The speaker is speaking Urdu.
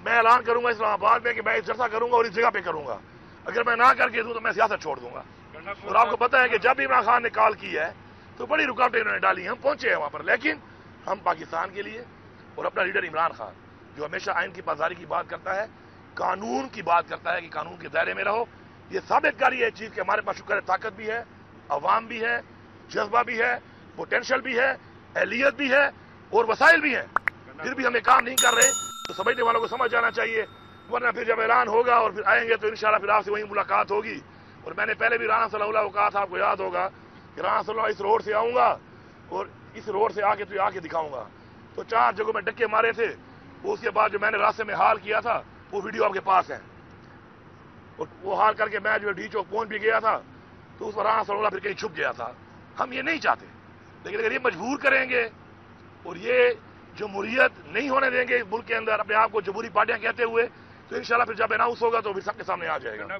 اور میں اعلان کروں گا اسلام آباد میں کہ میں اس جلسہ کروں گا اور اس جگہ پہ کروں گا۔ اگر میں نہ کر کے دوں تو میں سیاست چھوڑ دوں گا۔ اور آپ کو پتا ہے کہ جب بھی عمران خان نے کال کی ہے تو بڑی رکاوٹیں انہوں نے ڈالی ہم پہنچے ہیں وہاں پر، لیکن ہم پاکستان کے لیے اور اپنا لیڈر عمران خان، جو ہمیشہ آئین کی پاسداری کی بات کرتا ہے، قانون کی بات کرتا ہے کہ قانون کے دائرے میں رہو۔ یہ ثابت کاری ہے چیز کہ ہمارے پاس شکر ہے، طاقت بھی ہے، عوام بھی ہے، جذبہ بھی ہے پوٹینشل بھی ہے، اہلیت بھی ہے اور وسائل بھی ہیں۔ پھر بھی ہم یہ کام نہیں کر رہے۔ تو سمجھنے والوں کو سمجھ جانا چاہیے، ورنہ پھر جب اعلان ہوگا اور پھر آئیں گے تو انشاءاللہ پھر آپ سے وہیں ملاقات ہوگی۔ اور میں نے پہلے بھی رانا صلی اللہ کو کہا تھا، آپ کو یاد ہوگا کہ رانا صلی اللہ اس روڈ سے آؤں گا اور اس روڈ سے آ کے تو آ کے دکھاؤں گا۔ تو چار جگہوں میں ڈکے مارے تھے اس کے بعد جو میں نے راستے میں حال کیا تھا، وہ ویڈیو آپ کے پاس ہے۔ اور وہ حال کر کے میں جو ڈی چوک پہنچ بھی گیا تھا، تو اس پر رانا صلی اللہ پھر کہیں چھپ گیا تھا۔ ہم یہ نہیں چاہتے، لیکن اگر یہ مجبور کریں گے اور یہ جمہوریت نہیں ہونے دیں گے، ملک کے اندر اپنے آپ کو جمہوری پارٹیاں کہتے ہوئے، تو انشاءاللہ پھر جب اناؤنس ہوگا تو پھر سب کے سامنے آ جائے گا۔